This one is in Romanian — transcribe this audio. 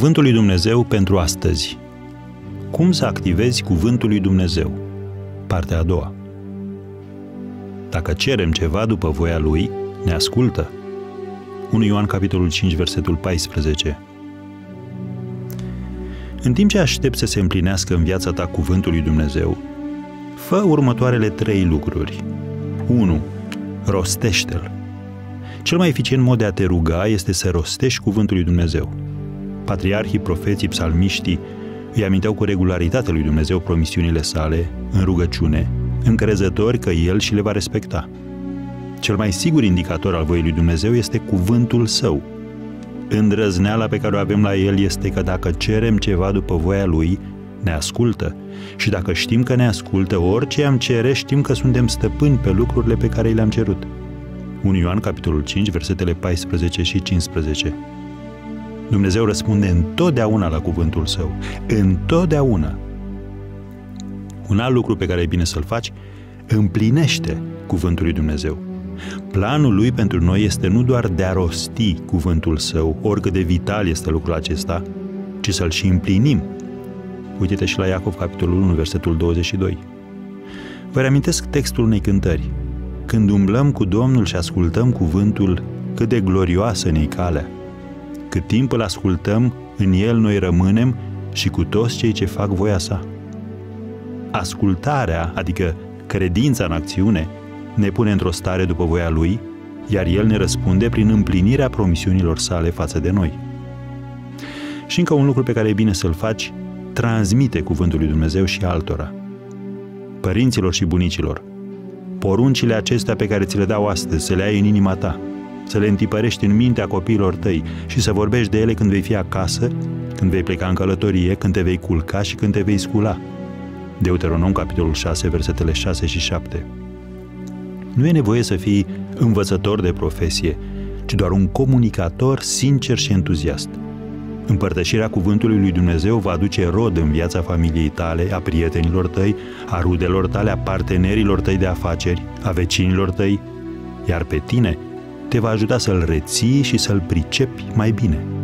Cuvântul lui Dumnezeu pentru astăzi. Cum să activezi Cuvântul lui Dumnezeu? Partea a doua. Dacă cerem ceva după voia Lui, ne ascultă. 1 Ioan capitolul 5, versetul 14. În timp ce aștept să se împlinească în viața ta cuvântul lui Dumnezeu, fă următoarele trei lucruri. 1. Rostește-l. Cel mai eficient mod de a te ruga este să rostești cuvântul lui Dumnezeu. Patriarhii, profeții, psalmiștii îi aminteau cu regularitate lui Dumnezeu promisiunile sale în rugăciune, încrezători că El și le va respecta. Cel mai sigur indicator al voii lui Dumnezeu este cuvântul său. Îndrăzneala pe care o avem la El este că dacă cerem ceva după voia Lui, ne ascultă. Și dacă știm că ne ascultă, orice am cere, știm că suntem stăpâni pe lucrurile pe care le-am cerut. 1 Ioan, capitolul 5, versetele 14 și 15. Dumnezeu răspunde întotdeauna la cuvântul său. Întotdeauna. Un alt lucru pe care e bine să-l faci, împlinește cuvântul lui Dumnezeu. Planul lui pentru noi este nu doar de a rosti cuvântul său, oricât de vital este lucrul acesta, ci să-l și împlinim. Uite-te și la Iacov, capitolul 1, versetul 22. Vă reamintesc textul unei cântări. Când umblăm cu Domnul și ascultăm cuvântul, cât de glorioasă ne calea. Cât timp îl ascultăm, în el noi rămânem și cu toți cei ce fac voia sa. Ascultarea, adică credința în acțiune, ne pune într-o stare după voia Lui, iar El ne răspunde prin împlinirea promisiunilor sale față de noi. Și încă un lucru pe care e bine să-l faci, transmite cuvântul lui Dumnezeu și altora. Părinților și bunicilor, poruncile acestea pe care ți le dau astăzi, să le ai în inima ta, să le întipărești în mintea copiilor tăi și să vorbești de ele când vei fi acasă, când vei pleca în călătorie, când te vei culca și când te vei scula. Deuteronom, capitolul 6, versetele 6 și 7. Nu e nevoie să fii învățător de profesie, ci doar un comunicator sincer și entuziast. Împărtășirea cuvântului lui Dumnezeu va aduce rod în viața familiei tale, a prietenilor tăi, a rudelor tale, a partenerilor tăi de afaceri, a vecinilor tăi, iar pe tine te va ajuta să-l reții și să-l pricepi mai bine.